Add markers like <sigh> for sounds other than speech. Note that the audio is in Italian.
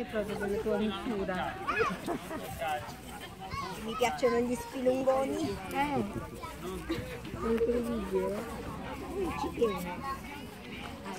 lei è proprio delle fornitura. <laughs> Mi piacciono gli spilungoni? Eh, incredibile. Lui ci tiene. Ah.